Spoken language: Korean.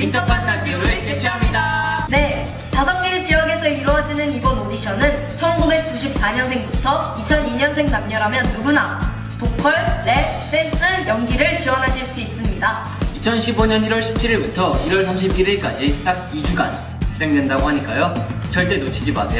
윈터 판타지로를 개최합니다. 네, 다섯 개의 지역에서 이루어지는 이번 오디션은 1994년생부터 2002년생 남녀라면 누구나 보컬, 랩, 댄스, 연기를 지원하실 수 있습니다. 2015년 1월 17일부터 1월 31일까지 딱 2주간 진행된다고 하니까요. 절대 놓치지 마세요.